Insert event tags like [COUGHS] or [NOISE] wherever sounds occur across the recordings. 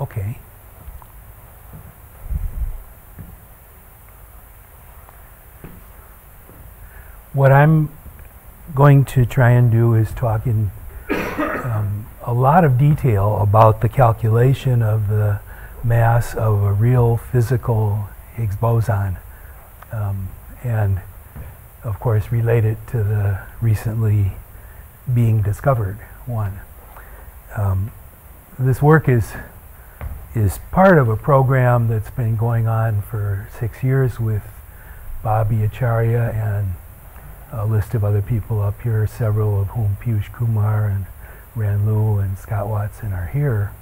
Okay. What I'm going to try and do is talk in um, a lot of detail about the calculation of the mass of a real physical Higgs boson. Um, and of course relate it to the recently being discovered one. Um, this work is is part of a program that's been going on for six years with Bobby Acharya and a list of other people up here, several of whom Piyush Kumar and Ran Lu and Scott Watson are here.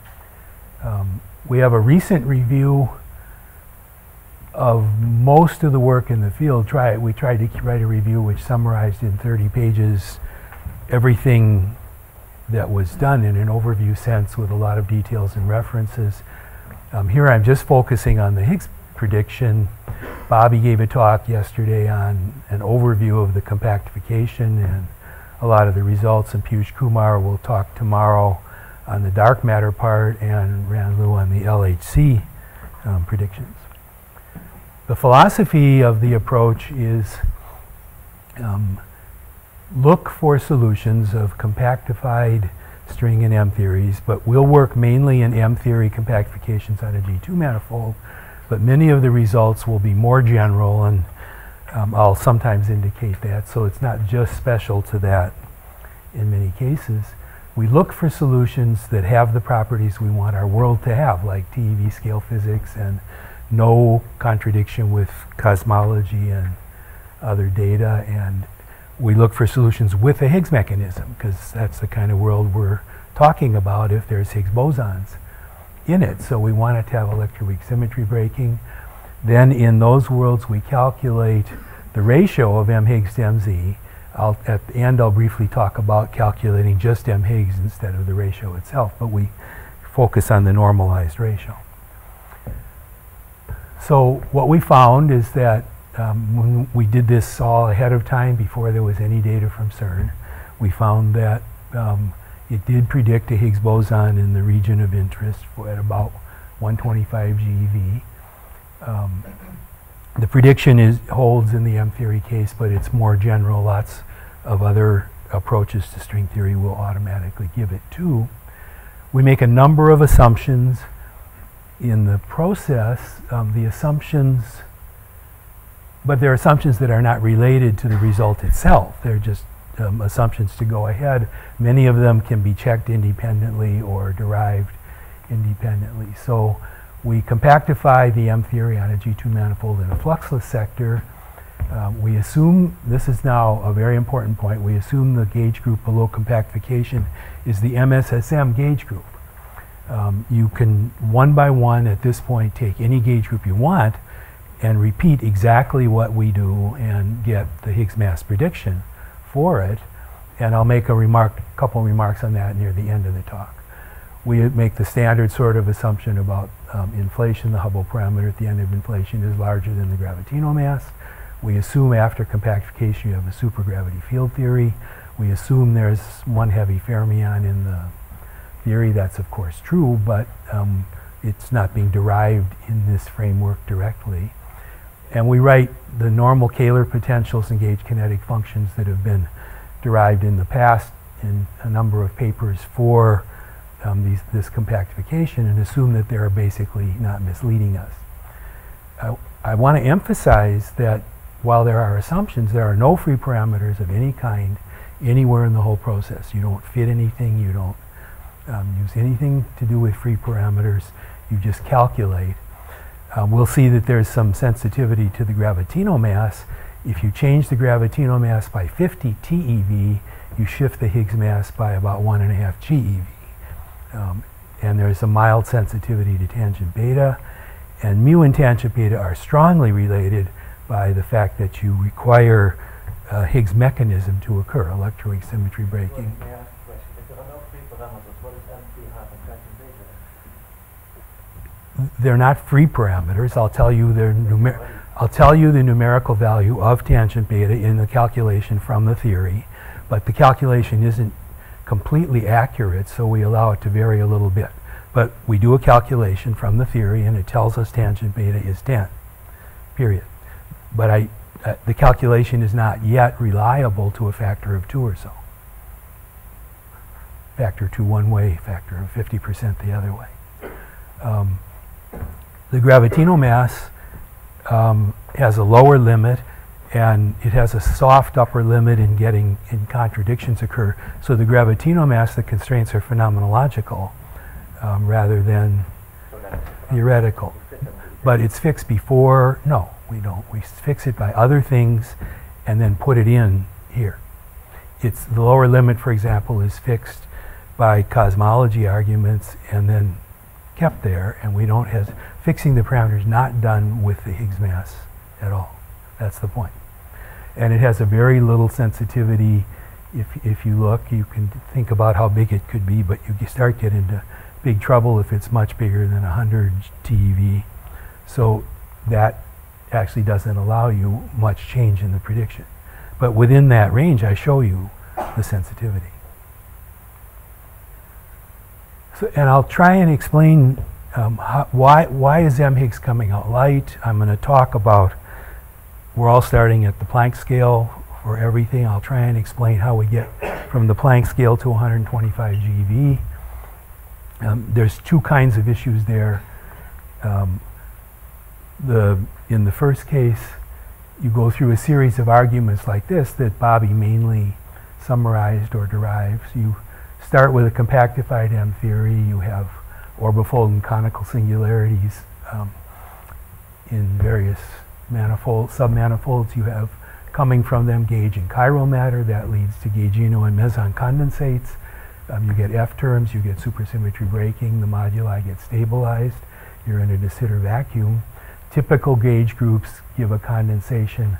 Um, we have a recent review of most of the work in the field. Try we tried to write a review which summarized in 30 pages everything that was done in an overview sense with a lot of details and references. Um, here I'm just focusing on the Higgs prediction. Bobby gave a talk yesterday on an overview of the compactification and a lot of the results, and Piyush Kumar will talk tomorrow on the dark matter part and Lu on the LHC um, predictions. The philosophy of the approach is um, look for solutions of compactified string and M theories, but we'll work mainly in M theory compactifications on a G2 manifold, but many of the results will be more general and um, I'll sometimes indicate that, so it's not just special to that in many cases. We look for solutions that have the properties we want our world to have, like TeV scale physics and no contradiction with cosmology and other data. And we look for solutions with a Higgs mechanism, because that's the kind of world we're talking about if there's Higgs bosons in it. So we want it to have electroweak symmetry breaking. Then in those worlds, we calculate the ratio of m Higgs to mz. I'll, at the end, I'll briefly talk about calculating just m Higgs instead of the ratio itself, but we focus on the normalized ratio. So what we found is that um, when we did this all ahead of time before there was any data from CERN, we found that um, it did predict a Higgs boson in the region of interest at about 125 GeV. Um, the prediction is, holds in the M theory case, but it's more general. Lots of other approaches to string theory will automatically give it too. We make a number of assumptions in the process, um, the assumptions, but they're assumptions that are not related to the result itself. They're just um, assumptions to go ahead. Many of them can be checked independently or derived independently. So we compactify the M theory on a G2 manifold in a fluxless sector. Um, we assume, this is now a very important point, we assume the gauge group below compactification is the MSSM gauge group. Um, you can one by one at this point take any gauge group you want and repeat exactly what we do and get the Higgs mass prediction for it. And I'll make a remark, a couple remarks on that near the end of the talk. We make the standard sort of assumption about um, inflation. The Hubble parameter at the end of inflation is larger than the gravitino mass. We assume after compactification you have a supergravity field theory. We assume there's one heavy fermion in the theory. That's of course true, but um, it's not being derived in this framework directly. And we write the normal Kähler potentials and gauge kinetic functions that have been derived in the past in a number of papers for um, these, this compactification and assume that they're basically not misleading us. I, I want to emphasize that while there are assumptions, there are no free parameters of any kind anywhere in the whole process. You don't fit anything, you don't um, use anything to do with free parameters, you just calculate. Um, we'll see that there's some sensitivity to the gravitino mass. If you change the gravitino mass by 50 TeV, you shift the Higgs mass by about one and a half GeV. Um, and there's a mild sensitivity to tangent beta. And mu and tangent beta are strongly related by the fact that you require a Higgs mechanism to occur, electroweak symmetry breaking. They're not free parameters. I'll tell you their I'll tell you the numerical value of tangent beta in the calculation from the theory, but the calculation isn't completely accurate, so we allow it to vary a little bit. But we do a calculation from the theory, and it tells us tangent beta is 10, period. But I, uh, the calculation is not yet reliable to a factor of 2 or so. Factor 2 one way, factor of 50% the other way. Um, the gravitino mass um, has a lower limit and it has a soft upper limit in getting in contradictions occur. So the gravitino mass, the constraints are phenomenological um, rather than theoretical. But it's fixed before, no, we don't. We fix it by other things and then put it in here. It's the lower limit, for example, is fixed by cosmology arguments and then kept there, and we don't have fixing the parameters not done with the Higgs mass at all. That's the point. And it has a very little sensitivity. If, if you look, you can think about how big it could be, but you start getting into big trouble if it's much bigger than 100 TeV. So that actually doesn't allow you much change in the prediction. But within that range, I show you the sensitivity. And I'll try and explain um, how, why, why is M Higgs coming out light. I'm going to talk about, we're all starting at the Planck scale for everything. I'll try and explain how we get from the Planck scale to 125 GeV. Um, there's two kinds of issues there. Um, the, in the first case, you go through a series of arguments like this that Bobby mainly summarized or derives. You start with a compactified M theory. You have orbifold and conical singularities um, in various manifold, submanifolds. You have coming from them gauge and chiral matter. That leads to gaugino and meson condensates. Um, you get F terms, you get supersymmetry breaking, the moduli get stabilized. You're in a de Sitter vacuum. Typical gauge groups give a condensation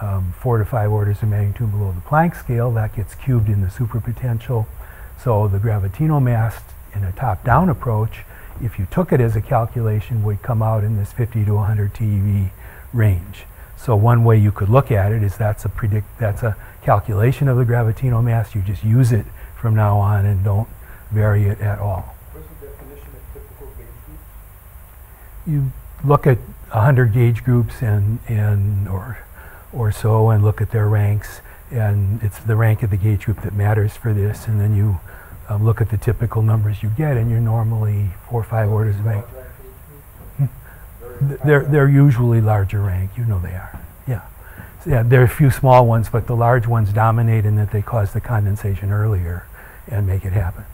um, four to five orders of magnitude below the Planck scale. That gets cubed in the superpotential. So the gravitino mass in a top-down approach, if you took it as a calculation, would come out in this 50 to 100 TeV range. So one way you could look at it is that's a predict that's a calculation of the gravitino mass. You just use it from now on and don't vary it at all. What's the definition of typical gauge group? You look at 100 gauge groups and, and or, or so and look at their ranks and it's the rank of the gauge group that matters for this and then you um, look at the typical numbers you get and you're normally four or five orders of magnitude. They're, they're usually larger rank, you know they are, yeah. So, yeah, there are a few small ones, but the large ones dominate in that they cause the condensation earlier and make it happen.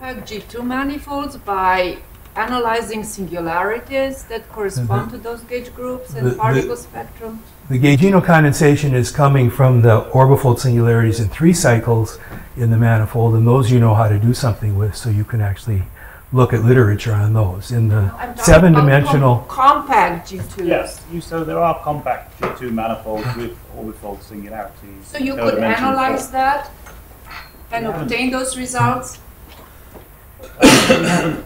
compact G2 manifolds by analyzing singularities that correspond mm-hmm. to those gauge groups and The- the- particle spectrum? The gaugino condensation is coming from the orbifold singularities in three cycles in the manifold, and those you know how to do something with, so you can actually look at literature on those. In the I'm talking about seven-dimensional, com- compact G2s. Yes, you, so there are compact G2 manifolds with orbifold singularities. So you Phil could analyze before. that and Yeah. obtain those results? [COUGHS] Uh,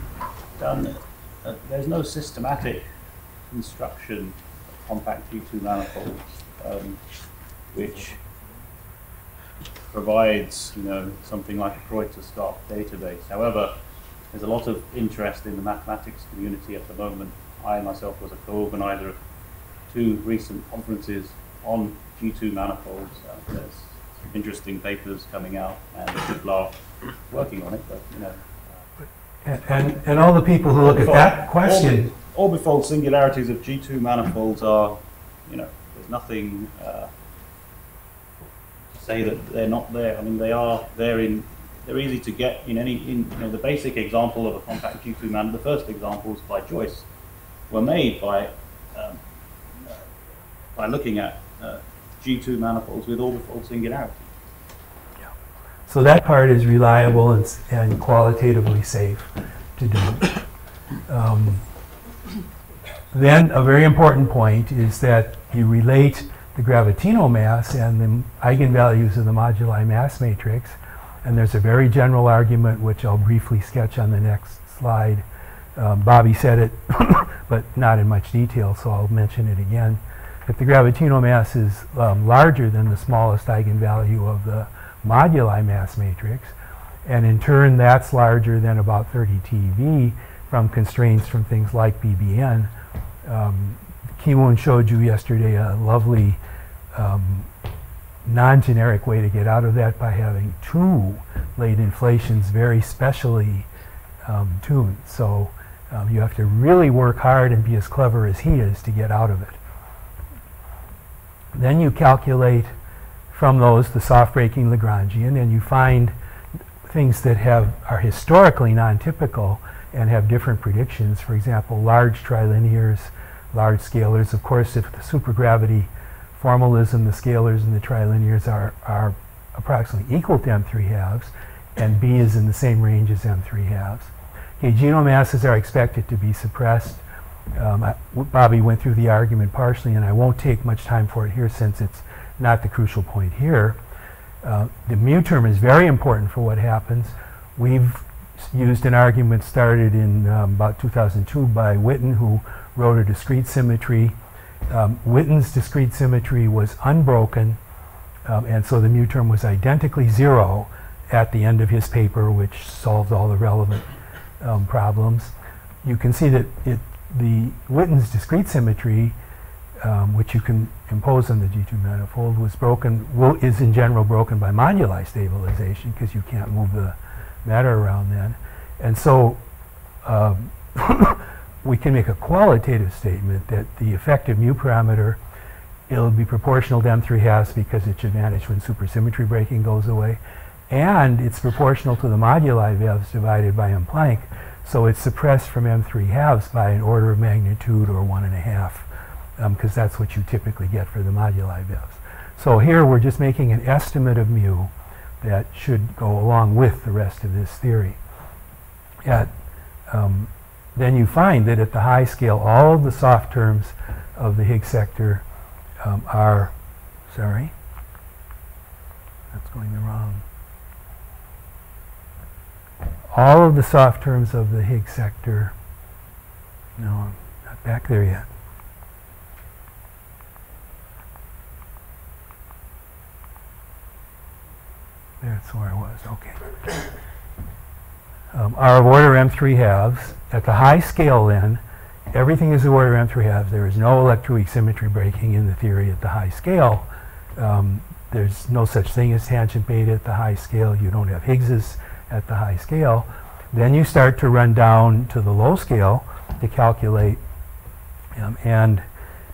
done, uh, there's no systematic construction of compact G2 manifolds, um, which provides, you know, something like a Kreuzer-Skarke database. However, there's a lot of interest in the mathematics community at the moment. I myself was a co-organizer of two recent conferences on G2 manifolds. Uh, there's interesting papers coming out, and people are working on it. But you know, and, and, all the people who look at that question, Orbi- orbifold singularities of G2 manifolds are, you know, there's nothing uh, to say that they're not there. I mean, they are there in. They're easy to get in any. In you know, the basic example of a compact G2 man. The first examples by Joyce were made by um, uh, by looking at uh, G2 manifolds with orbifold singularity. So that part is reliable and, and qualitatively safe to do. Um, Then a very important point is that you relate the gravitino mass and the eigenvalues of the moduli mass matrix. And there's a very general argument, which I'll briefly sketch on the next slide. Um, Bobby said it, [COUGHS] but not in much detail, so I'll mention it again. If the gravitino mass is um, larger than the smallest eigenvalue of the moduli mass matrix, And in turn, that's larger than about 30 TeV from constraints from things like BBN. Um, Kiwoon showed you yesterday a lovely um, non-generic way to get out of that by having two late inflations very specially um, tuned. So um, you have to really work hard and be as clever as he is to get out of it. Then you calculate from those the soft breaking Lagrangian and you find things that have are historically non-typical and have different predictions. For example, large trilinears, large scalars. Of course, if the supergravity formalism, the scalars and the trilinears are, are approximately equal to M3 halves, and B is in the same range as M3 halves. Okay, gaugino masses are expected to be suppressed. Um, I, Bobby went through the argument partially, and I won't take much time for it here since it's not the crucial point here. Uh, the mu term is very important for what happens. We've used an argument started in um, about 2002 by Witten, who wrote a discrete symmetry. Um, Witten's discrete symmetry was unbroken, um, and so the mu term was identically zero at the end of his paper, which solved all the relevant um, problems. You can see that it, the Witten's discrete symmetry, um, which you can impose on the G2 manifold, was broken, is in general broken by moduli stabilization because you can't move the matter around then. And so um, [COUGHS] we can make a qualitative statement that the effective mu parameter it'll be proportional to M3 halves because it should vanish when supersymmetry breaking goes away. And it's proportional to the moduli valves divided by M Planck. So it's suppressed from M3 halves by an order of magnitude or one and a half, because um, that's what you typically get for the moduli valves. So here we're just making an estimate of mu that should go along with the rest of this theory. At, um, then you find that at the high scale, all of the soft terms of the Higgs sector um, are, sorry, that's going the wrong. All of the soft terms of the Higgs sector, no, I'm not back there yet. That's where I was, okay. Um, are of order M3 halves. At the high scale then, everything is of order M3 halves. There is no electroweak symmetry breaking in the theory at the high scale. Um, there's no such thing as tangent beta at the high scale. You don't have Higgses at the high scale. Then you start to run down to the low scale to calculate. Um, and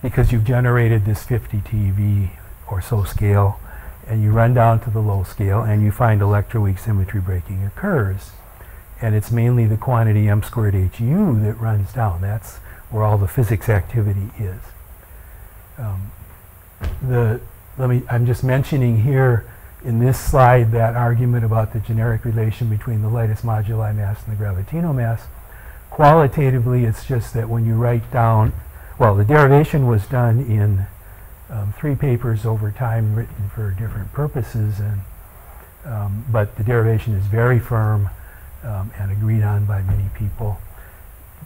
because you've generated this 50 TeV or so scale, and you run down to the low scale and you find electroweak symmetry breaking occurs. And it's mainly the quantity m squared hu that runs down. That's where all the physics activity is. Um, the, let me, I'm just mentioning here in this slide that argument about the generic relation between the lightest moduli mass and the gravitino mass. Qualitatively, it's just that when you write down, well, the derivation was done in um, three papers over time written for different purposes, and um, but the derivation is very firm um, and agreed on by many people.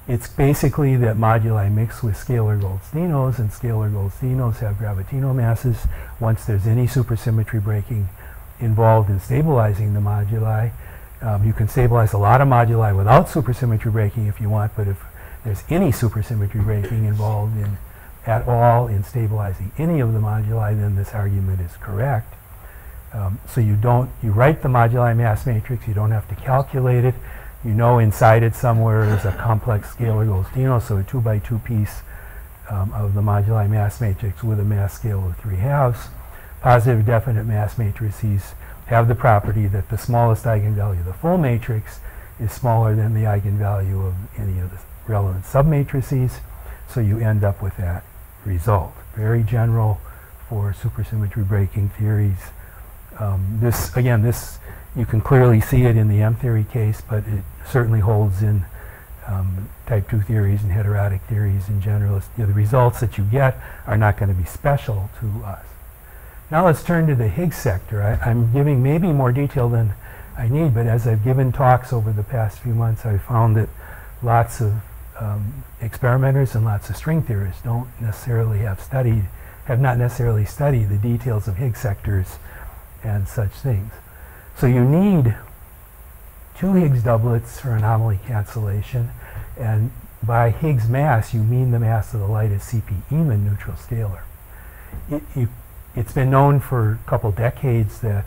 It's basically that moduli mix with scalar Goldstinos, and scalar Goldstinos have gravitino masses. Once there's any supersymmetry breaking involved in stabilizing the moduli, um, you can stabilize a lot of moduli without supersymmetry breaking if you want, but if there's any supersymmetry breaking involved in at all in stabilizing any of the moduli, then this argument is correct. Um, so you don't, you write the moduli mass matrix, you don't have to calculate it. You know inside it somewhere is a complex scalar Goldstino, so a two by two piece um, of the moduli mass matrix with a mass scale of three halves. Positive definite mass matrices have the property that the smallest eigenvalue of the full matrix is smaller than the eigenvalue of any of the relevant submatrices, so you end up with that result. Very general for supersymmetry breaking theories. Um, this, again, this, you can clearly see it in the M-theory case, but it certainly holds in um, type 2 theories and heterotic theories in general. You know, the results that you get are not going to be special to us. Now let's turn to the Higgs sector. I, am giving maybe more detail than I need, but as I've given talks over the past few months, I've found that lots of um, experimenters and lots of string theorists don't necessarily have studied, have not necessarily studied the details of Higgs sectors and such things. So you need two Higgs doublets for anomaly cancellation, and by Higgs mass, you mean the mass of the light CP even neutral scalar. It, you, it's been known for a couple decades that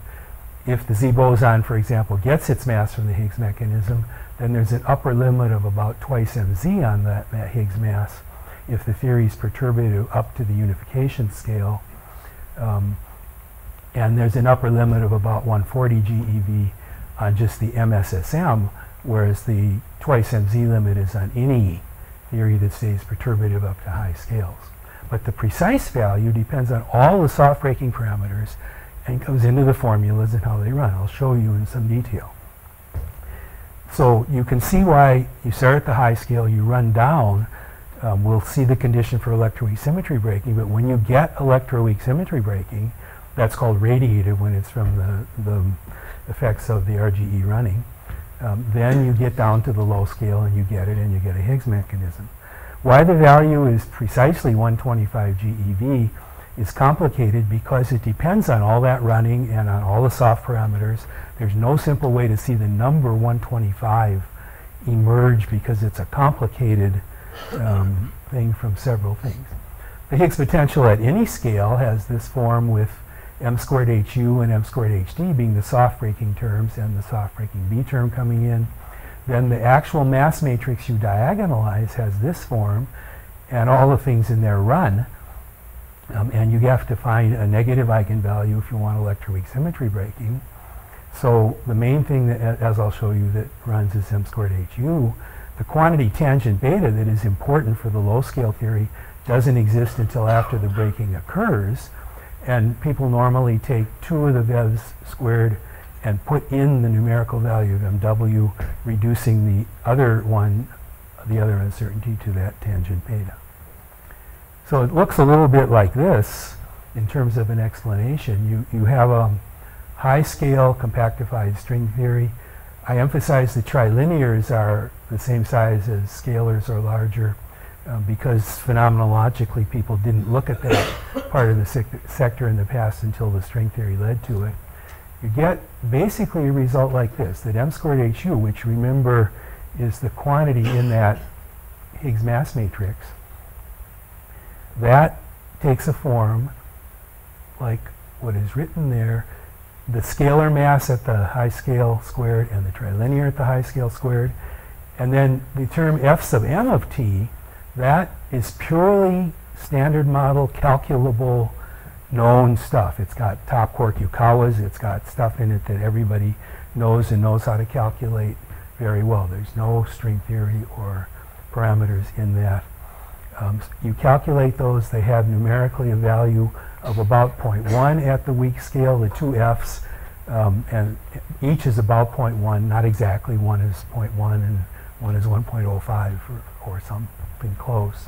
if the Z boson, for example, gets its mass from the Higgs mechanism, then there's an upper limit of about twice mz on that, that Higgs mass if the theory is perturbative up to the unification scale. Um, and there's an upper limit of about 140 GeV on just the MSSM, whereas the twice mz limit is on any theory that stays perturbative up to high scales. But the precise value depends on all the soft breaking parameters and comes into the formulas and how they run. I'll show you in some detail. So you can see why you start at the high scale, you run down. Um, we'll see the condition for electroweak symmetry breaking, but when you get electroweak symmetry breaking, that's called radiated when it's from the, the effects of the RGE running. Um, then you get down to the low scale and you get it and you get a Higgs mechanism. Why the value is precisely 125 GeV is complicated because it depends on all that running and on all the soft parameters. There's no simple way to see the number 125 emerge because it's a complicated um, thing from several things. The Higgs potential at any scale has this form with m squared hu and m squared hd being the soft breaking terms and the soft breaking b term coming in. Then the actual mass matrix you diagonalize has this form and all the things in there run. Um, and you have to find a negative eigenvalue if you want electroweak symmetry breaking. So the main thing that, as I'll show you, that runs is m squared hu. The quantity tangent beta that is important for the low scale theory doesn't exist until after the breaking occurs. And people normally take two of the vevs squared and put in the numerical value of mw, reducing the other one, the other uncertainty to that tangent beta. So it looks a little bit like this in terms of an explanation. You, you have a high scale compactified string theory. I emphasize the trilinears are the same size as scalars or larger uh, because phenomenologically people didn't look at that [COUGHS] part of the sec sector in the past until the string theory led to it. You get basically a result like this, that m squared hu, which remember is the quantity in that Higgs mass matrix, that takes a form like what is written there, the scalar mass at the high scale squared and the trilinear at the high scale squared. And then the term f sub m of t, that is purely standard model, calculable, known stuff. It's got top quark Yukawas, it's got stuff in it that everybody knows and knows how to calculate very well. There's no string theory or parameters in that. Um, you calculate those, they have numerically a value of about 0.1 at the weak scale, the two F's, um, and each is about 0.1, not exactly, one is 0.1 and one is 1.05 or, or something close.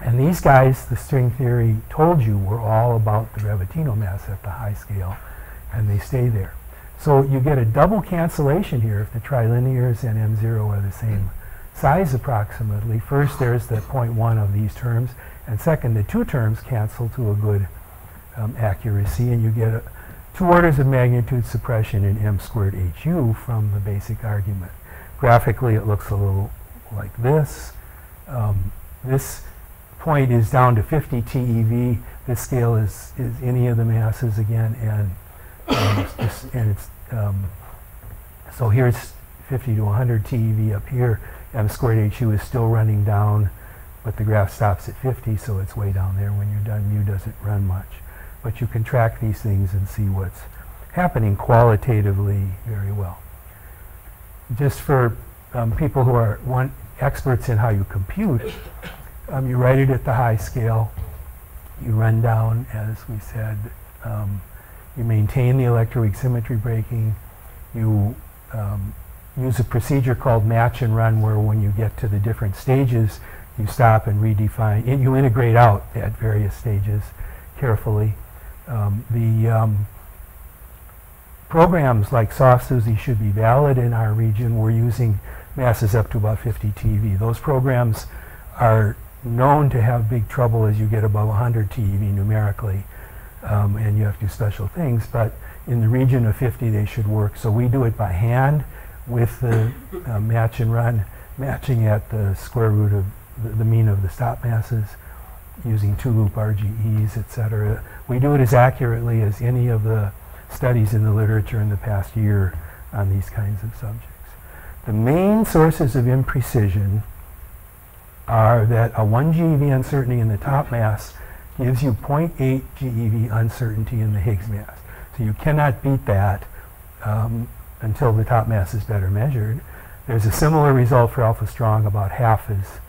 And these guys, the string theory told you, were all about the gravitino mass at the high scale, and they stay there. So you get a double cancellation here if the trilinears and M0 are the same size approximately. First, there's the 0.1 of these terms, and second, the two terms cancel to a good um, accuracy, and you get a, two orders of magnitude suppression in m squared hu from the basic argument. Graphically, it looks a little like this. Um, this point is down to 50 TeV. This scale is, is any of the masses again, and, um, it's, and it's um, so here's 50 to 100 TeV up here m squared hu is still running down, but the graph stops at 50, so it's way down there. When you're done, mu doesn't run much. But you can track these things and see what's happening qualitatively very well. Just for um, people who are one experts in how you compute, um, you write it at the high scale, you run down, as we said, um, you maintain the electroweak symmetry breaking, you um, use a procedure called match and run where when you get to the different stages, you stop and redefine, and you integrate out at various stages carefully. Um, the um, programs like SoftSUSY should be valid in our region. We're using masses up to about 50 TeV. Those programs are known to have big trouble as you get above 100 TeV numerically. um, and you have to do special things, but in the region of 50 they should work. So we do it by hand with the uh, match and run, matching at the square root of the, the mean of the stop masses, using two-loop RGEs, et cetera. We do it as accurately as any of the studies in the literature in the past year on these kinds of subjects. The main sources of imprecision are that a 1 GeV uncertainty in the top mass gives you 0.8 GeV uncertainty in the Higgs mass. So you cannot beat that um, until the top mass is better measured. There's a similar result for alpha strong, about half as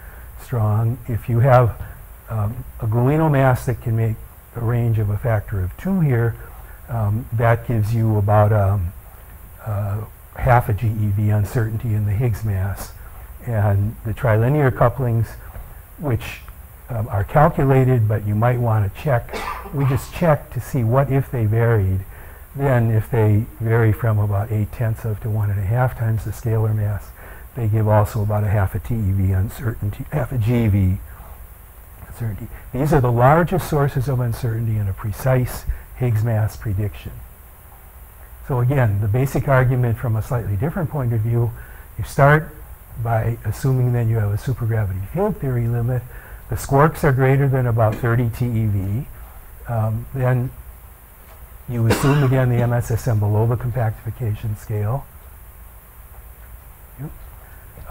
strong. If you have um, a gluino mass that can make a range of a factor of 2 here, um, that gives you about um, uh, half a GeV uncertainty in the Higgs mass. And the trilinear couplings, which um, are calculated, but you might want to check. We just check to see what if they varied. Then if they vary from about 8 tenths of to 1 and a half times the scalar mass, they give also about a half a TeV uncertainty, half a GeV uncertainty. These are the largest sources of uncertainty in a precise Higgs mass prediction. So again, the basic argument from a slightly different point of view, you start by assuming that you have a supergravity field theory limit. The squarks are greater than about 30 TeV. Um, then you assume again the MSSM below the compactification scale.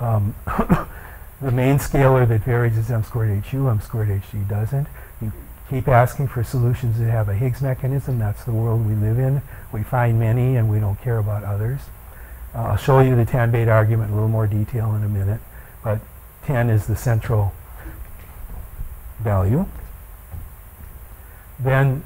Um, [COUGHS] the main scalar that varies is m squared HU, m squared HD doesn't. You keep asking for solutions that have a Higgs mechanism. That's the world we live in. We find many and we don't care about others. Uh, I'll show you the tan beta argument in a little more detail in a minute, but 10 is the central value. Then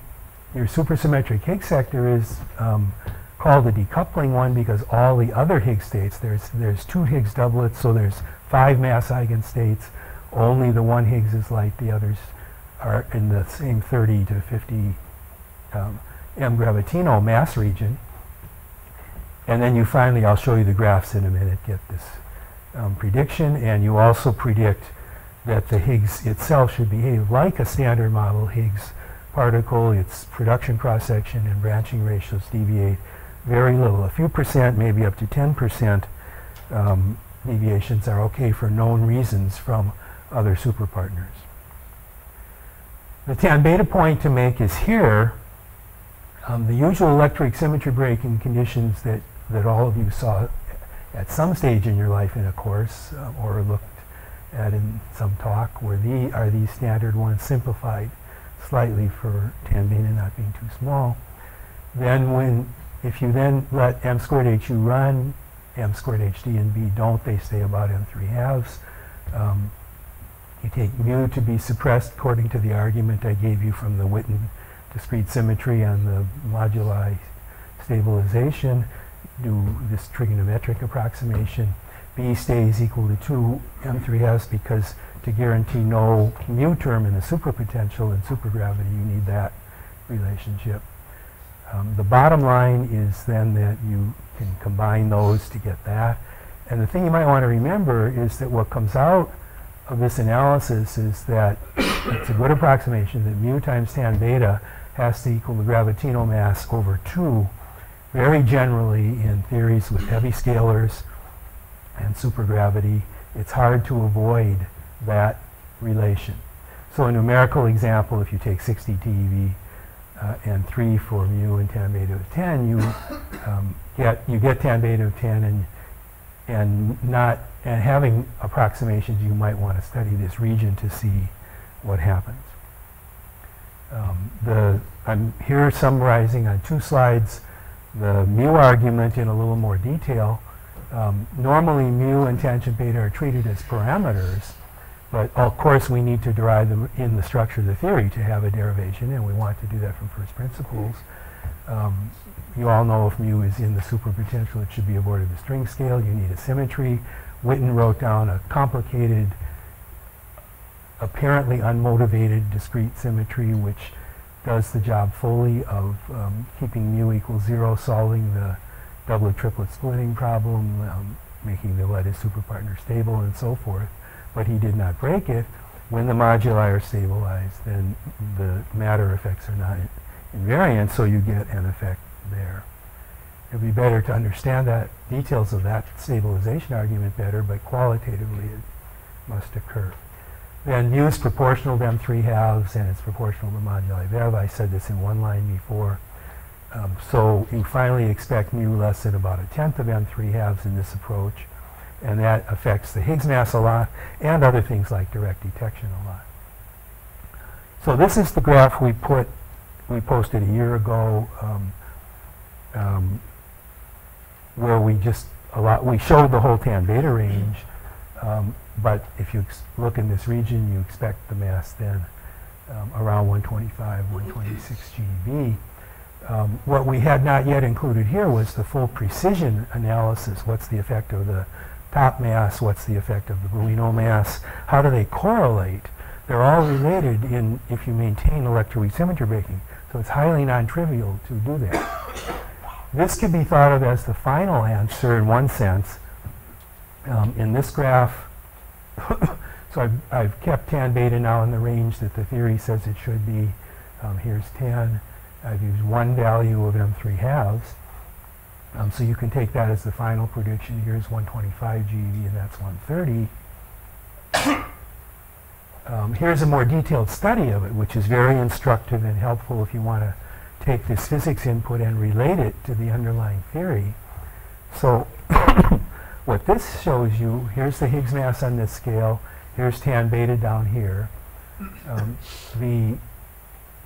your supersymmetric Higgs sector is um, called a decoupling one because all the other Higgs states, there's, there's two Higgs doublets, so there's five mass eigenstates. Only the one Higgs is light, the others are in the same 30 to 50 um, M gravitino mass region. And then you finally, I'll show you the graphs in a minute, get this um, prediction. And you also predict that the Higgs itself should behave like a standard model Higgs particle. Its production cross-section and branching ratios deviate very little. A few percent, maybe up to 10 percent um, deviations are okay for known reasons from other superpartners. The tan beta point to make is here. Um, the usual electric symmetry breaking conditions that, that all of you saw at some stage in your life in a course uh, or looked at in some talk were the, are these standard ones simplified slightly for tan beta not being too small. Then when, if you then let m squared HU run, m squared HD and B don't, they stay about m3 halves. Um, you take mu to be suppressed according to the argument I gave you from the Witten discrete symmetry on the moduli stabilization. Do this trigonometric approximation. B stays equal to 2 M3S because to guarantee no mu term in the superpotential and supergravity, you need that relationship. Um, the bottom line is then that you can combine those to get that. And the thing you might want to remember is that what comes out of this analysis is that [COUGHS] it's a good approximation that mu times tan beta has to equal the gravitino mass over 2 very generally in theories with heavy scalars and supergravity. It's hard to avoid that relation. So a numerical example, if you take 60 TeV uh, and 3 for mu and tan beta of 10, you [COUGHS] um, get you get tan beta of 10 and and not and having approximations, you might want to study this region to see what happens. Um, the, I'm here summarizing on two slides the mu argument in a little more detail. Um, normally, mu and tangent beta are treated as parameters, but of course we need to derive them in the structure of the theory to have a derivation, and we want to do that from first principles. Um, you all know if mu is in the superpotential, it should be avoided the string scale. You need a symmetry. Witten wrote down a complicated, apparently unmotivated discrete symmetry which does the job fully of um, keeping mu equals zero, solving the doublet triplet splitting problem, um, making the lightest superpartner stable, and so forth. But he did not break it. When the moduli are stabilized, then the matter effects are not invariant, so you get an effect there. It'd be better to understand that details of that stabilization argument better, but qualitatively it must occur. Then mu is proportional to M3 halves and it's proportional to moduli vev. I said this in one line before. Um, so you finally expect mu less than about a tenth of M3 halves in this approach, and that affects the Higgs mass a lot and other things like direct detection a lot. So this is the graph we put, we posted a year ago, um, um, where we just a lot, we showed the whole tan beta range, um, but if you look in this region, you expect the mass then um, around 125, 126 GeV. Um, what we had not yet included here was the full precision analysis. What's the effect of the top mass? What's the effect of the gluino mass? How do they correlate? They're all related in if you maintain electroweak symmetry breaking. So it's highly non-trivial to do that. This can be thought of as the final answer in one sense. Um, in this graph, [COUGHS] so I've, I've kept tan beta now in the range that the theory says it should be. Um, here's tan. I've used one value of M3 halves. Um, so you can take that as the final prediction. Here's 125 GeV and that's 130. Um, here's a more detailed study of it, which is very instructive and helpful if you want to take this physics input and relate it to the underlying theory. So [COUGHS] what this shows you, here's the Higgs mass on this scale, here's tan beta down here. Um, the,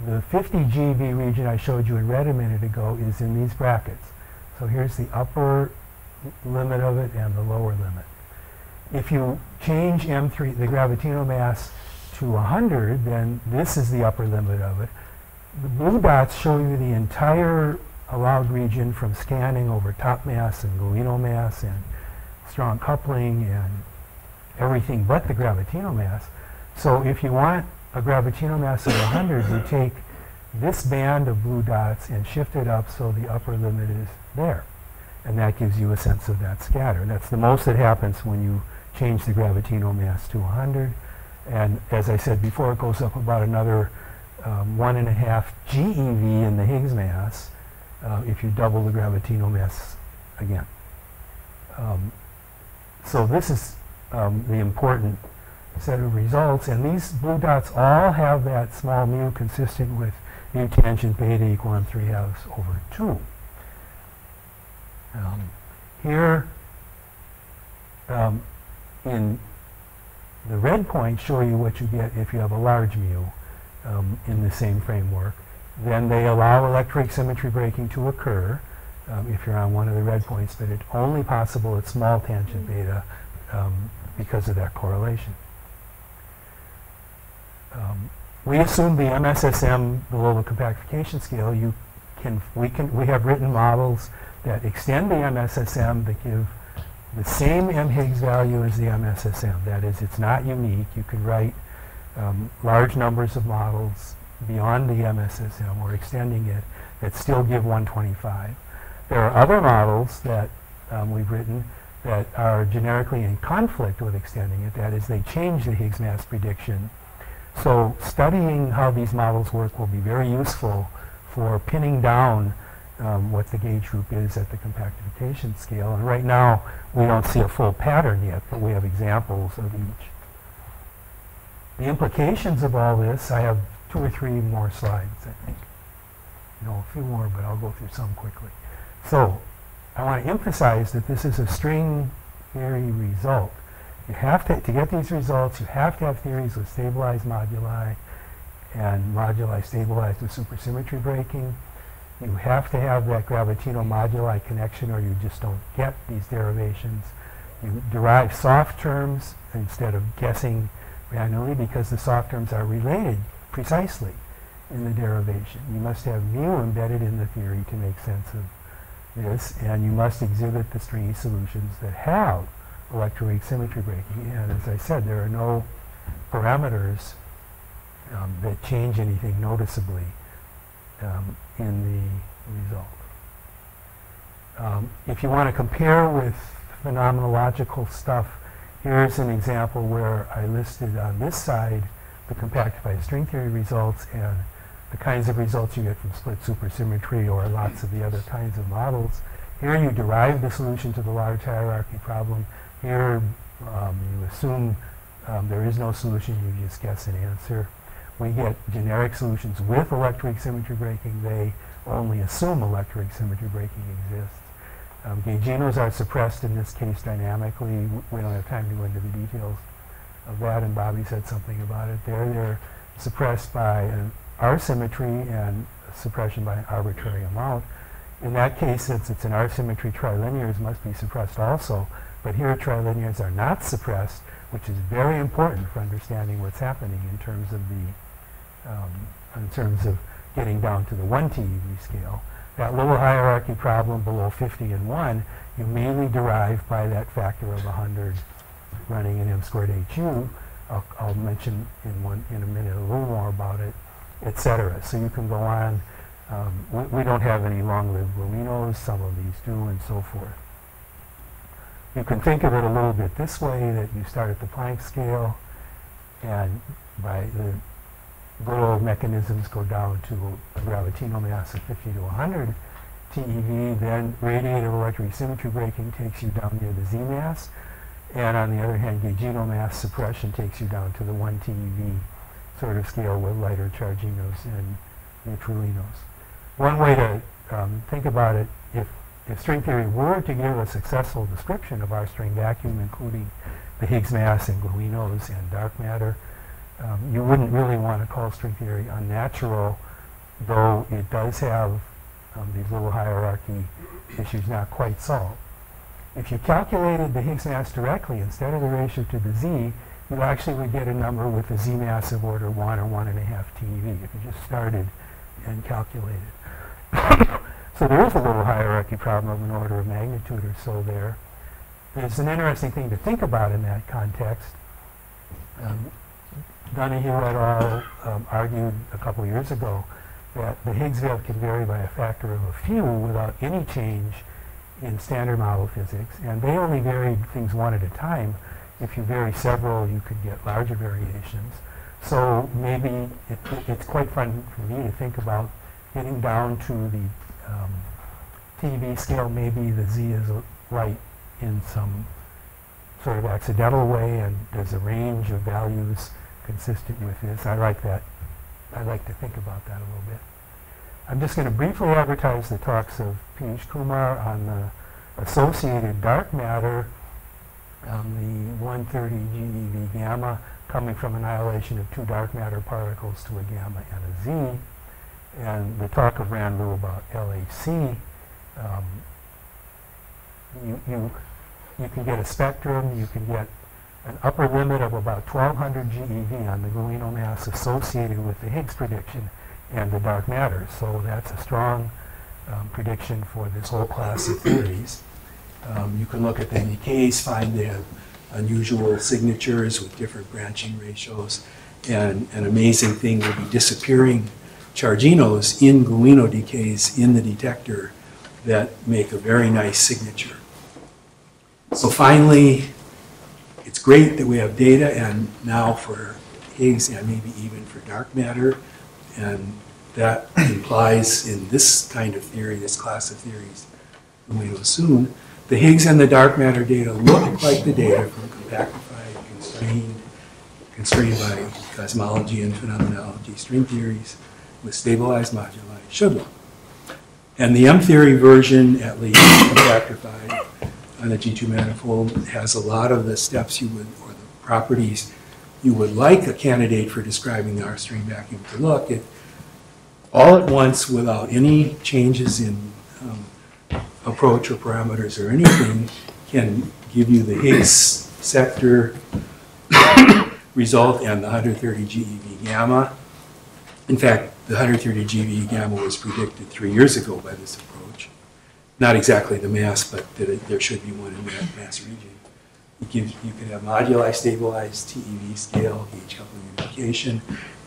the 50 GeV region I showed you in red a minute ago is in these brackets. So here's the upper limit of it and the lower limit. If you change M3, the gravitino mass, to 100, then this is the upper limit of it. The blue dots show you the entire allowed region from scanning over top mass and gluino mass and strong coupling and everything but the gravitino mass. So if you want a gravitino mass of 100, you take this band of blue dots and shift it up so the upper limit is there. And that gives you a sense of that scatter. That's the most that happens when you change the gravitino mass to 100. And as I said before, it goes up about another um, one and a half GeV in the Higgs mass uh, if you double the gravitino mass again. Um, so this is um, the important set of results. And these blue dots all have that small mu consistent with mu tangent beta equal m 3 halves over 2. Um, here, um, in the red points show you what you get if you have a large mu um, in the same framework. Then they allow electric symmetry breaking to occur um, if you're on one of the red points, but it's only possible at small tangent beta um, because of that correlation. Um, we assume the MSSM below the compactification scale. You can we can we have written models that extend the MSSM that give the same M Higgs value as the MSSM. That is, it's not unique. You can write um, large numbers of models beyond the MSSM or extending it that still give 125. There are other models that um, we've written that are generically in conflict with extending it. That is, they change the Higgs mass prediction. So studying how these models work will be very useful for pinning down um, what the gauge group is at the compactification scale. And right now, we don't see a full pattern yet, but we have examples of each. The implications of all this, I have two or three more slides, I think. No, a few more, but I'll go through some quickly. So, I want to emphasize that this is a string theory result. You have to, to get these results, you have to have theories with stabilized moduli and moduli stabilized with supersymmetry breaking. You have to have that gravitino moduli connection or you just don't get these derivations. You derive soft terms instead of guessing randomly because the soft terms are related precisely in the derivation. You must have mu embedded in the theory to make sense of this, and you must exhibit the stringy solutions that have electroweak symmetry breaking. And as I said, there are no parameters um, that change anything noticeably um, in the result. Um, if you want to compare with phenomenological stuff, here's an example where I listed on this side the compactified string theory results and the kinds of results you get from split supersymmetry or lots of the other kinds of models. Here you derive the solution to the large hierarchy problem. Here um, you assume um, there is no solution, you just guess an answer. We get generic solutions with electroweak symmetry breaking. They only assume electroweak symmetry breaking exists. Um, gauginos are suppressed in this case dynamically. We don't have time to go into the details of that, and Bobby said something about it there. They're suppressed by an R symmetry and suppression by an arbitrary amount. In that case, since it's an R symmetry, trilinears must be suppressed also. But here, trilinears are not suppressed, which is very important for understanding what's happening in terms of the, um, in terms of getting down to the 1 TeV scale. That lower hierarchy problem below 50 and 1, you mainly derive by that factor of 100 running in m squared HU. I'll, I'll mention in one in a minute a little more about it, etc. So you can go on. Um, we, we don't have any long-lived Gluinos. Some of these do, and so forth. You can think of it a little bit this way: that you start at the Planck scale, and by the old mechanisms go down to gravitino mass of 50 to 100 TeV. Then radiative electroweak symmetry breaking takes you down near the Z mass. And on the other hand, gaugino mass suppression takes you down to the 1 TeV sort of scale with lighter charginos and neutralinos. One way to um, think about it, if, if string theory were to give a successful description of our string vacuum, including the Higgs mass and gluinos and dark matter, um, you wouldn't really want to call string theory unnatural, though it does have um, these little hierarchy issues not quite solved. If you calculated the Higgs mass directly instead of the ratio to the z, you actually would get a number with a z mass of order 1 or 1.5 TeV if you just started and calculated. [COUGHS] so there is a little hierarchy problem of an order of magnitude or so there. It's an interesting thing to think about in that context. Um, Donoghue et al. Um, argued a couple of years ago that the Higgs field can vary by a factor of a few without any change in standard model physics, and they only varied things one at a time. If you vary several, you could get larger variations. So maybe it, it's quite fun for me to think about getting down to the um, TeV scale. Maybe the z is right in some sort of accidental way, and there's a range of values consistent with this. I like that. I like to think about that a little bit. I'm just going to briefly advertise the talks of Piyush Kumar on the associated dark matter, um, the 130 GeV gamma coming from annihilation of two dark matter particles to a gamma and a Z, and the talk of Ran Lu about LHC. Um, you, you, you can get a spectrum, you can get an upper limit of about 1200 GeV on the gluino mass associated with the Higgs prediction and the dark matter. So that's a strong um, prediction for this whole class of theories. Um, you can look at the decays, find have unusual signatures with different branching ratios. And an amazing thing will be disappearing charginos in gluino decays in the detector that make a very nice signature. So finally, great that we have data and now for Higgs and maybe even for dark matter. And that implies in this kind of theory, this class of theories, we will soon, the Higgs and the dark matter data look like the data from compactified, constrained, constrained by cosmology and phenomenology string theories with stabilized moduli should look. And the M-theory version, at least compactified on a G2 manifold, has a lot of the steps you would, or the properties you would like a candidate for describing the R-string vacuum to look at all at once without any changes in um, approach or parameters or anything can give you the Higgs sector result and the 130 GeV gamma. In fact, the 130 GeV gamma was predicted three years ago by this approach. Not exactly the mass, but that there should be one in that mass region. Gives, you can have moduli stabilized TeV scale, gauge coupling unification.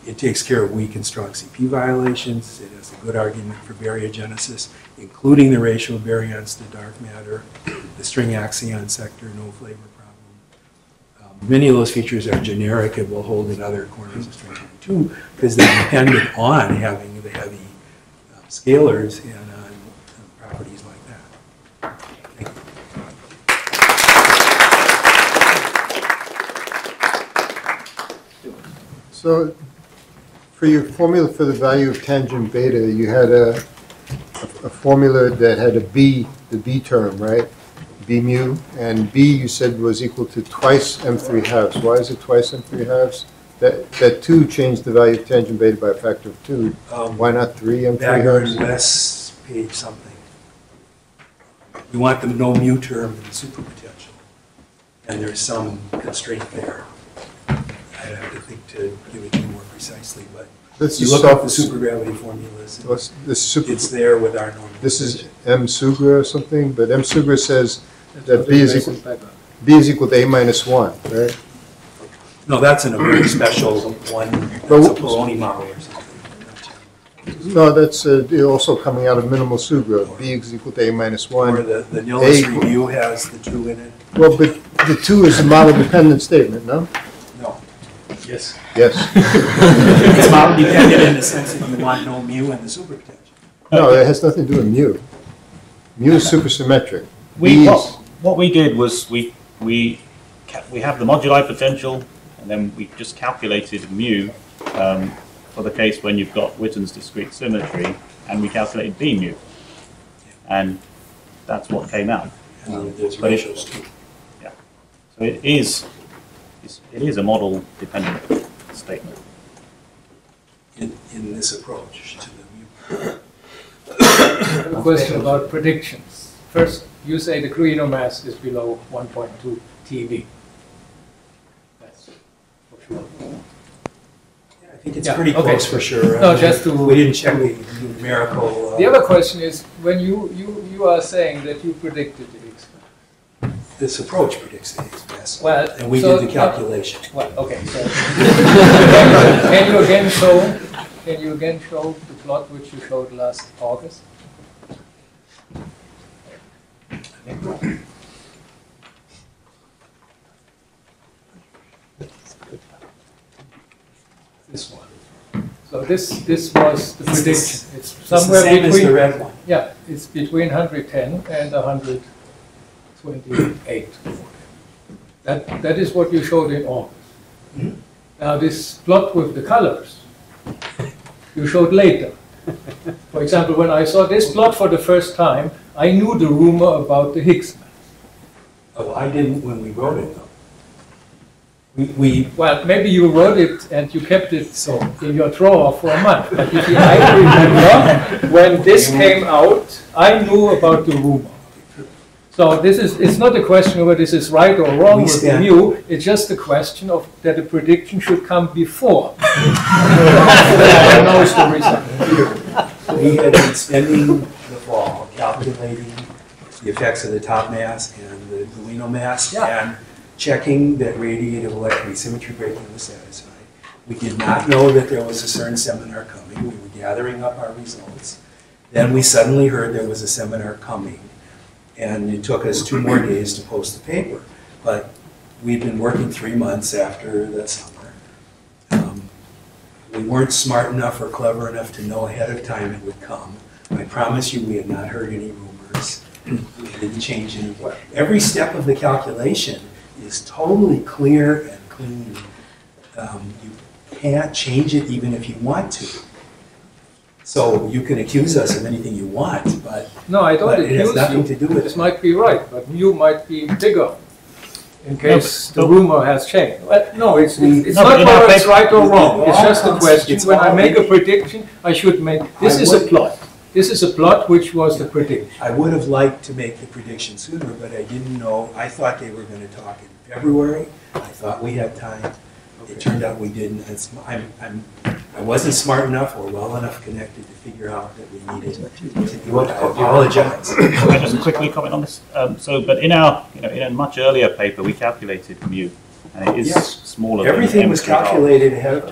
It takes care of weak and strong CP violations. It has a good argument for baryogenesis, including the ratio of baryons to dark matter, the string axion sector, no flavor problem. Um, Many of those features are generic and will hold in other corners of string too, because they're dependent on having the heavy uh, scalars and on uh, properties like that. Thank you. So for your formula for the value of tangent beta, you had a, a formula that had a b, the b term, right? b mu, and b you said was equal to twice m3 halves. Why is it twice m3 halves? That, that 2 changed the value of tangent beta by a factor of 2. Um, Why not 3 m3 Backward halves? West page something. You want the no mu term in the superpotential, and there's some constraint there. I have to think give it to you more precisely, but This you is look up the soft- supergravity formulas, and what's- This super, it's there with our normal. this is m sugra or something, but m sugra says that b is equal, b is equal to a minus 1, right? No, that's in a very special one, that's But a what- Polonyi model or something. No, that's uh, also coming out of minimal sugra. b is equal to a minus 1. Or the, the Nilles A- review has the two in it. Well, but the two is a model-dependent statement, no? No. Yes. Yes. [LAUGHS] It's model dependent in the sense that you want no mu in the superpotential. No, it has nothing to do with mu. Mu is supersymmetric. We, B what, is- what we did was we, we, we have the moduli potential, and then we just calculated mu um, for the case when you've got Witten's discrete symmetry, and we calculated d mu. And that's what came out. And there's But it- ratios too. So it's- it is a model-dependent statement. in, in this approach to the mu. A question about predictions. First, you say the Gluino mass is below 1.2 TeV. That's for sure. I think it's Yeah, pretty okay. close for sure. No, just to- We didn't check the numerical. uh, The other question is, when you, you, you are saying that you predicted the Higgs mass. This approach predicts the mass. Well, And we so- did the calculation. Well, okay, so. [LAUGHS] Can you again show, can you again show the plot which you showed last August? This one. So this, this was the It's prediction. It's It's somewhere as the between, red one. yeah, it's between 110 and 128. That, that is what you showed in August. Mhm. Now, this plot with the colors, you showed later. For example, when I saw this plot for the first time, I knew the rumor about the Higgs mass. Oh, I didn't when we wrote it though. We, we, Well, maybe you wrote it and you kept it so, in your drawer for a month. But you see, I remember when this [LAUGHS] came out, I knew about the rumor. So this is, it's not a question of whether this is right or wrong with stand- you, it's just a question of that a prediction should come before. [LAUGHS] Everyone knows the result. we had been spending the fall calculating the effects of the top mass and the Gluino mass Yeah. and checking that radiative electroweak symmetry breaking was satisfied. We did not know that there was a CERN seminar coming. We were gathering up our results. Then we suddenly heard there was a seminar coming. And it took us two more days to post the paper. But we'd been working three months after the summer. Um, We weren't smart enough or clever enough to know ahead of time it would come. I promise you, we had not heard any rumors. We didn't change any. Every step of the calculation is totally clear and clean. Um, You can't change it even if you want to. So you can accuse us of anything you want, but No, I don't But it has accuse nothing you. to do with This it. might be right, but you might be bigger in case but- the rumor has changed. Well, no, it's, We- it's No, not in our whether it's right or wrong. It's just a question. it's When I make a prediction, I should make, this I is a plot. This is a plot which was the prediction. I would have liked to make the prediction sooner, but I didn't know. I thought they were going to talk in February. I thought we had time. It turned out we didn't. It's, I'm, I'm, I wasn't smart enough or well enough connected to figure out that we needed to do it. I apologize. Can I just quickly comment on this? Um, so, but in our, you know, in a much earlier paper, we calculated mu, and it is Yes. smaller than Everything was calculated ahead of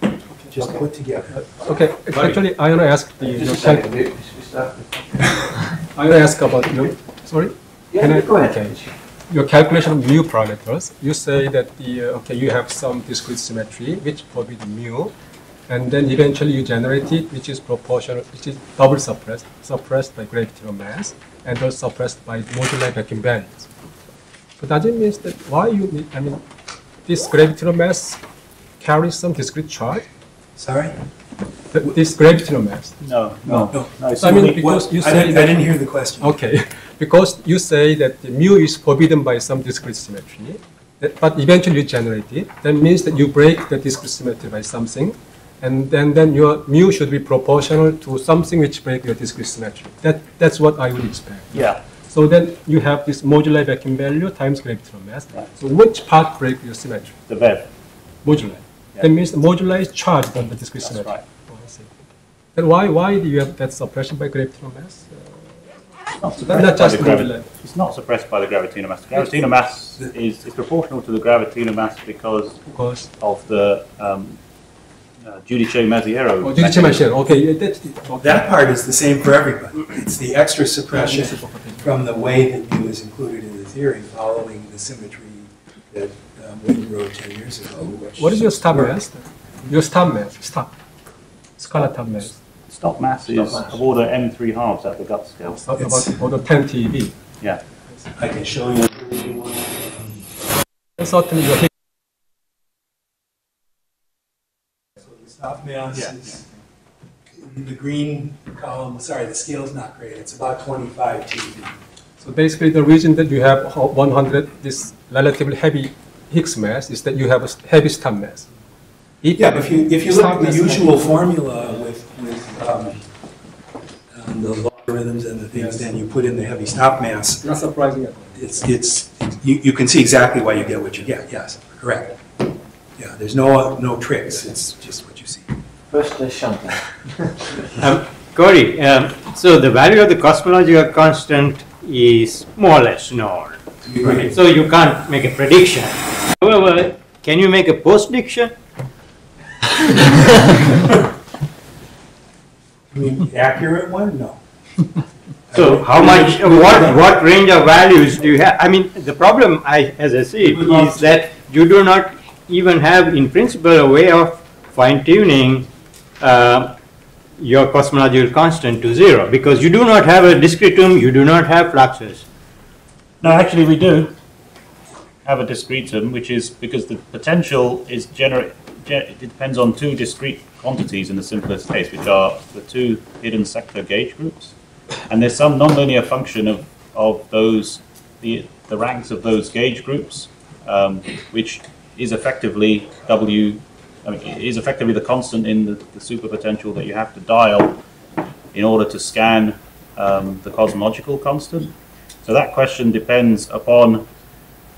time, just put together. Okay, actually, I want to ask the, you know, calc- [LAUGHS] I want to ask about, you know, sorry? Can I- go ahead. okay. Your calculation of mu parameters, you say that the uh, okay you have some discrete symmetry which forbid mu, and then eventually you generate it which is proportional, which is double suppressed, suppressed by gravitational mass, and also suppressed by moduli vacuum values. But does it mean that why you need? I mean, this gravitational mass carries some discrete charge. Sorry? Th- This gravitational mass. No, no, No. no. I mean, simply- because you I say didn't, I didn't hear the question. Okay, [LAUGHS] because you say that the mu is forbidden by some discrete symmetry, that- but eventually you generate it. That means that you break the discrete symmetry by something, and then, then your mu should be proportional to something which break your discrete symmetry. That, that's what I would expect. yeah, So then you have this moduli vacuum value times gravitational mass. Right. So which part break your symmetry? the VEV. Moduli. That means the moduli is charged on the discrete That's symmetry. right. Oh, I see. Then why, why do you have that suppression by gravitational mass? It's not Not suppressed not by just the gravi- It's not suppressed by the gravitational mass. The gravitational mass is, is proportional to the gravitational mass because Because of the um, uh, Giudice-Masiero. Oh, Giudice Masiero, okay, okay. That part is the same for everybody. It's the extra suppression from the way that mu is included in the theory, following the symmetry that um, Witten wrote 10 years ago. What is your stop mass? Your stop mass, stop. Scalar top mass, Stop mass is of order m3 halves at the gut scale. about, It's- about about 10 TeV. Yeah. I can show you. And certainly your So the stop mass is, in the green column, sorry, the scale's not great, it's about 25 TeV. So basically, the reason that you have 100, this relatively heavy Higgs mass, is that you have a heavy stop mass. If- Yeah, but if you, if you look at the mass- usual formula with, with um, um, the logarithms and the things, then you put in the heavy stop mass, Not surprising at all. it's, it's, you, you can see exactly why you get what you get, yes, correct. Yeah, there's no, no tricks, it's just what you see. First, Shanta. [LAUGHS] Um, Corey, um, so the value of the cosmological constant is more or less known. Right. So you can't make a prediction. However, can you make a [LAUGHS] mean, accurate one, no. So how much, what, what range of values do you have? I mean, the problem, I, as I see it, is that you do not even have in principle a way of fine-tuning uh, your cosmological constant to zero, because you do not have a discretum, you do not have fluxes. No, actually, we do have a discretum, which is because the potential is generate. It depends on two discrete quantities in the simplest case, which are the two hidden sector gauge groups, and there's some nonlinear function of of those the the ranks of those gauge groups, um, which is effectively W. I mean, is effectively the constant in the, the superpotential that you have to dial in order to scan um, the cosmological constant. So that question depends upon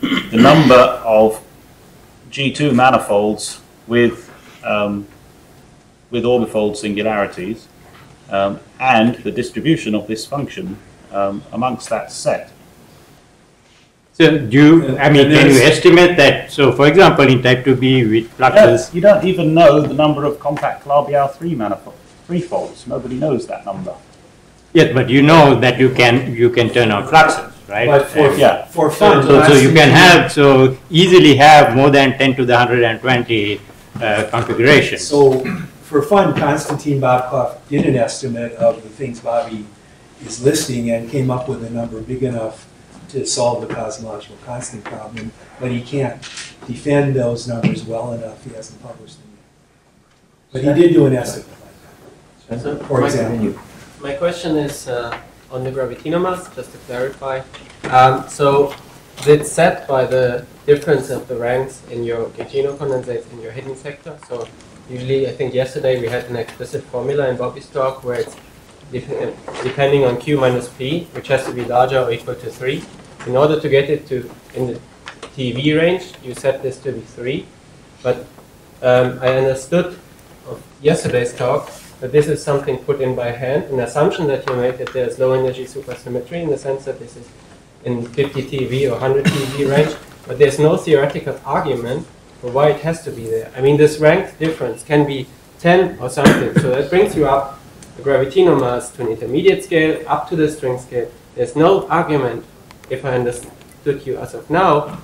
the number of G2 manifolds with um, with orbifold singularities um, and the distribution of this function um, amongst that set. So do you, I mean, can you estimate that? So for example, in type 2b with fluxes, You don't even know the number of compact Calabi-Yau 3 manifolds, three folds. Nobody knows that number. Yes, but you know that you can, you can turn on fluxes, right? But for, Yeah. for fun. So, so you can have, so easily have more than 10 to the 120 uh, configurations. So, for fun, Konstantin Bobkov did an estimate of the things Bobby is listing and came up with a number big enough to solve the cosmological constant problem, but he can't defend those numbers well enough, he hasn't published them yet. But he did do an estimate like So, that, for example. My question is uh, on the gravitino mass, just to clarify. Um, so it's set by the difference of the ranks in your Gaugino condensates in your hidden sector. So usually, I think yesterday we had an explicit formula in Bobby's talk where it's depending on Q minus P, which has to be larger or equal to 3. In order to get it to in the TeV range, you set this to be 3. But um, I understood of yesterday's talk that this is something put in by hand, an assumption that you make that there's low energy supersymmetry in the sense that this is in 50 TeV or 100 TeV [COUGHS] range, but there's no theoretical argument for why it has to be there. I mean, this rank difference can be 10 or something, so that brings you up the gravitino mass to an intermediate scale, up to the string scale. There's no argument, if I understood you as of now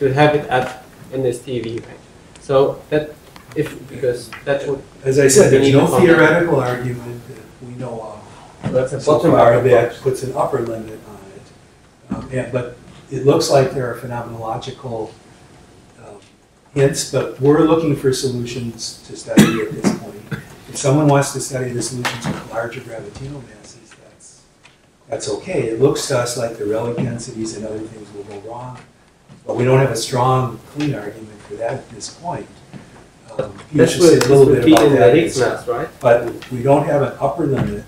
to have it at in this TeV range. So that if because that would As I said, there's no theoretical argument that we know of. that's a bottom that puts an upper limit on it. Um, yeah, But it looks like there are phenomenological um, hints, but we're looking for solutions to study at this point. If someone wants to study the solutions with larger gravitational masses, that's, that's okay. It looks to us like the relic densities and other things will go wrong, but we don't have a strong, clean argument for that at this point. Um, you This should will, a little will bit feed about in the. Higgs mass, right? But we don't have an upper limit.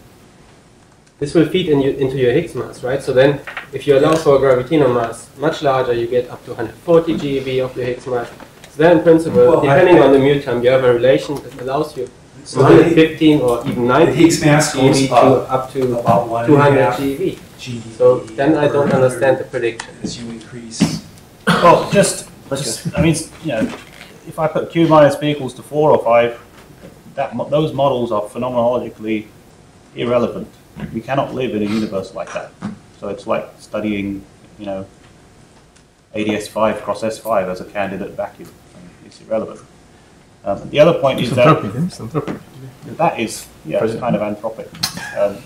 This will feed in you, into your Higgs mass, right? So then, if you allow for a gravitational mass much larger, you get up to 140 GeV of your Higgs mass. So then, in principle, Well, I- depending on the mu term, you have a relation that allows you So from the 115 or even 90 Higgs mass GeV to up up to about one and a 200 GeV. GeV. So then I don't understand the hundred prediction. As you increase. Well, just, just, I mean, you know, if I put q minus b equals to four or five, that, those models are phenomenologically irrelevant. We cannot live in a universe like that. So it's like studying, you know, ADS five cross S five as a candidate vacuum. I mean, It's irrelevant. Um, the other point is that that is, yeah, kind of anthropic. Um,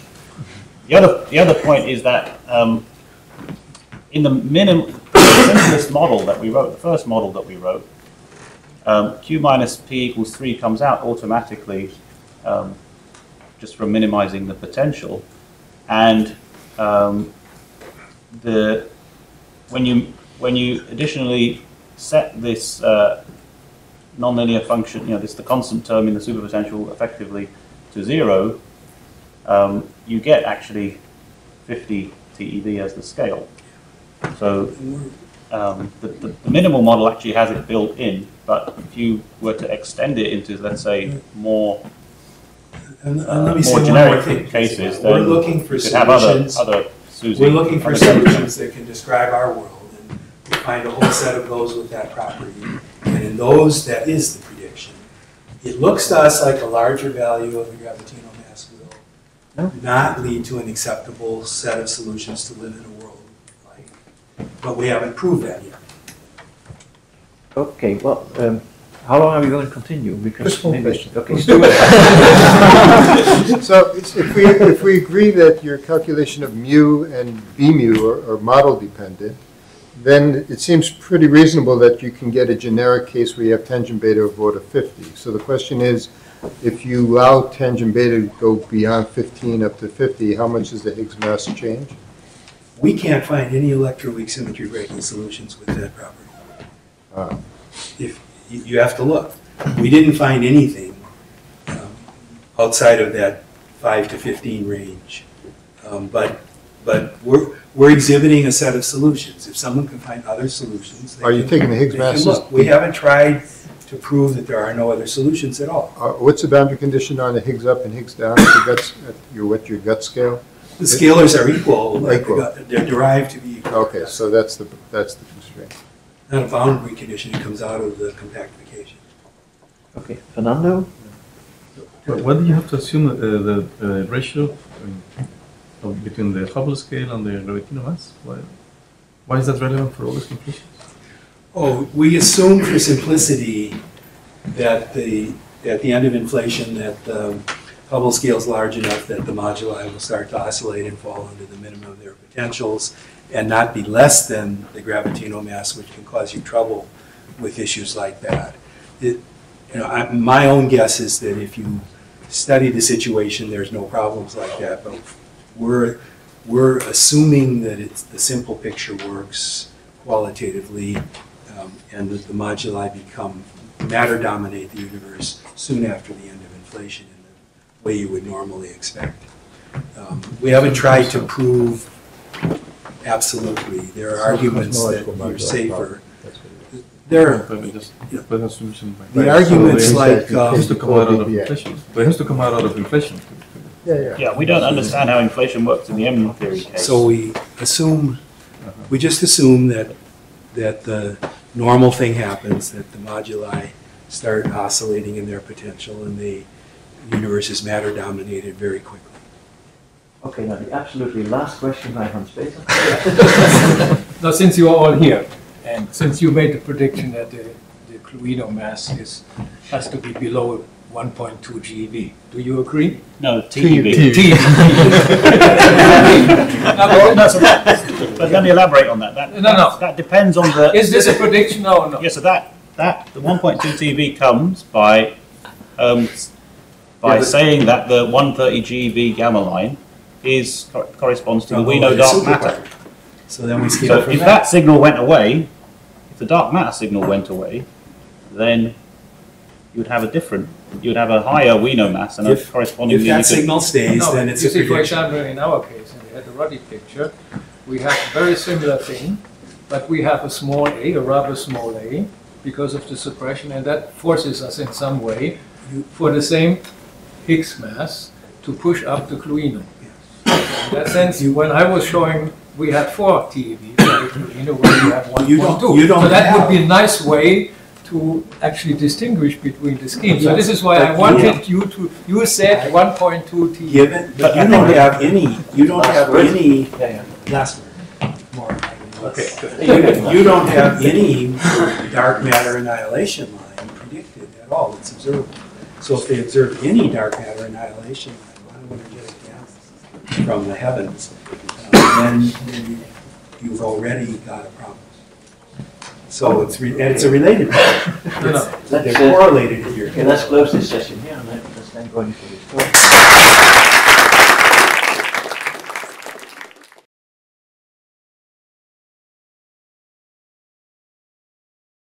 The other, the other point is that um, in the minimum, [COUGHS] the simplest model that we wrote, the first model that we wrote, um, Q minus P equals three comes out automatically, um, just from minimizing the potential. And um, the, when you, when you additionally set this uh, nonlinear function, you know, this the constant term in the superpotential effectively to zero, um, you get actually 50 TeV as the scale. So um, the, the, the minimal model actually has it built in, but if you were to extend it into, let's say, more And and uh, let me say more one more generic thing. cases, We're looking for you could have other solutions. other SUSY. We're looking for solutions that can describe our world, and we find a whole set of those with that property. And in those, that is the prediction. It looks to us like a larger value of the gravitational mass will not lead to an acceptable set of solutions to live in a world like, but we haven't proved that yet. Okay, well, um, how long are we going to continue? Because Just one maybe- question. Okay, [LAUGHS] So it's- if we, if we agree that your calculation of mu and B mu are, are model dependent, then it seems pretty reasonable that you can get a generic case where you have tangent beta of order 50. So the question is, if you allow tangent beta to go beyond 15 up to 50, how much does the Higgs mass change? We can't find any electroweak symmetry breaking solutions with that property. Ah. If, you, you have to look. We didn't find anything um, outside of that five to fifteen range. Um, But, but we're, we're exhibiting a set of solutions. If someone can find other solutions. they Are you can- taking the Higgs masses? look. We haven't tried to prove that there are no other solutions at all. Uh, What's the boundary condition on the Higgs up and Higgs down at your guts, at your, what, your gut scale? The scalars are equal, like, Equal. they're derived to be equal. Okay, so that's the, that's the constraint. Not a boundary condition, it comes out of the compactification. Okay, Fernando? What what do you have to assume uh, the uh, ratio um, of, between the Hubble scale and the gravitational mass? Why, why is that relevant for all these conclusions? Oh, we assume for simplicity that the, at the end of inflation, that the Hubble scale is large enough that the moduli will start to oscillate and fall into the minimum of their potentials and not be less than the gravitational mass, which can cause you trouble with issues like that. It, you know, I, my own guess is that if you study the situation, there's no problems like that, but we're, we're assuming that it's, the simple picture works qualitatively, um, and that the moduli become, matter dominate the universe soon after the end of inflation way you would normally expect. Um, We haven't tried to prove absolutely. There are arguments that you're safer. There, are- But just Yeah. but a solution by- the Right, so arguments like, It um, has to come out of Yeah. inflation. But it has to come out of inflation. Yeah, yeah. Yeah, we don't understand how inflation works in the M theory case. So we assume, we just assume that, that the normal thing happens, that the moduli start oscillating in their potential and the universe is matter dominated very quickly. Okay, now the absolutely last question by Hans Peter. [LAUGHS] Now, since you are all here, and since you made the prediction that the, the Gluino mass is, has to be below 1.2 GeV, do you agree? No, TeV. Now, [LAUGHS] No, so that, but let me elaborate on that. That, No, no. That depends on the. Is this a prediction or not? Yes, so that, that, the 1.2 TeV comes by, um, s- by Yeah, saying that the 130 GeV gamma line is, cor- corresponds to the Oh, wino dark matter. part. So then we scale So from if that. that signal went away, if the dark matter signal went away, then you would have a different, you would have a higher wino mass and a corresponding. If that signal stays, No, then it's you a see, for prediction. example, in our case, in the Heterotic picture, we have a very similar thing, but we have a small a, a rather small a, because of the suppression, and that forces us in some way, for the same Higgs mass, to push up the Gluino. In that sense, when I was showing, we had four TeVs, for the Gluino, where we have one You don't- point two. you don't So that would be a nice way to actually distinguish between the schemes. So this is why I wanted you to, you said one point two TeV. Given, but you don't have any, you don't have word. any, Yeah, yeah. last word, more. Okay, good. [LAUGHS] You don't have any dark matter annihilation line predicted at all, it's observable. So if they observe any dark matter annihilation line, non-energetic gas from the heavens, uh, then then you've already got a problem. So it's, re- and it's a related problem. No, no. They're correlated here. Okay, let's close this session here and let- let's then go into the.